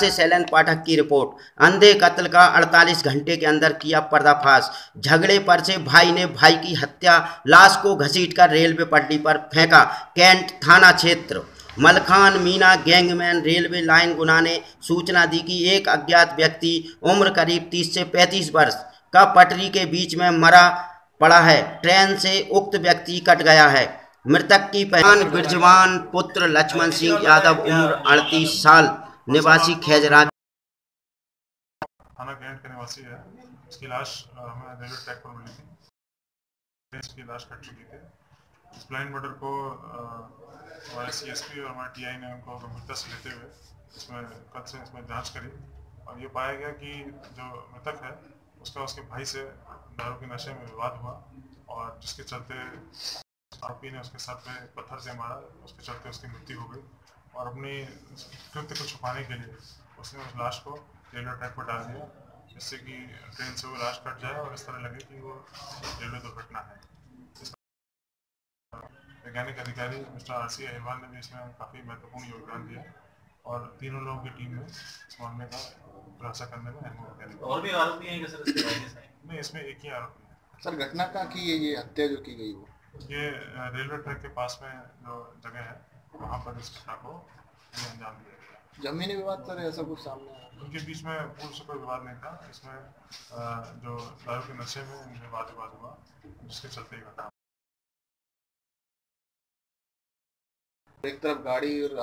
से शैलन पाठक की रिपोर्ट। अंधे कत्ल का 48 घंटे के अंदर किया पर्दाफाश। झगड़े पर से भाई ने भाई की हत्या, लाश को घसीटकर रेलवे पटरी पर फेंका। कैंट थाना क्षेत्र। Malkhan, Meena, gangman, railway line Guna ने सूचना दी कि एक अज्ञात व्यक्ति उम्र करीब 30 से 35 वर्ष का पटरी के बीच में मरा पड़ा है। ट्रेन से उक्त व्यक्ति कट गया है। मृतक की पहचान बिरजवान पुत्र लक्ष्मण सिंह यादव, उम्र 38 साल, निवासी खेजराज। थाना कैंट का निवासी है। इसकी लाश हमें रेलवे ट्रैक पर मिली थी। इसकी लाश कट चुकी थी इस ब्लाइंड मर्डर को हमारे सी एस पी और हमारे टी आई ने उनको गंभीरता से लेते हुए इसमें कल से इसमें जाँच करी और ये पाया गया कि जो मृतक है, उसका उसके भाई से दारू के नशे में विवाद हुआ और जिसके चलते आरोपी ने उसके सर पे पत्थर से मारा, उसके चलते उसकी मृत्यु हो गई और अपनी कृत्य को छुपाने के लिए उसने उस लाश को रेलवे ट्रैक पर डाल दिया, जिससे कि ट्रेन से वो लाश कट जाए और इस तरह लगे कि वो रेलवे दुर्घटना है। वैज्ञानिक अधिकारी मिस्टर आर सी अहिरवान ने भी इसमें काफ़ी महत्वपूर्ण योगदान दिया और तीनों लोगों की टीम ने इस मामले का खुलासा करने में अहम भूमिका निभाई। और भी आरोपी हैं कि सर नहीं इसमें एक ही आरोपी है। सर घटना का की है ये हत्या जो की गई वो? ये रेलवे ट्रैक के पास में जो जगह है वहाँ पर इस घटना को अंजाम दिया गया जमीनी विवाद सर ऐसा कुछ सामने आया? उनके बीच में पूर्व से कोई विवाद नहीं था। इसमें जो दारू के नशे में इनमें वाद विवाद हुआ जिसके चलते ये घटना एक तरफ़ गाड़ी और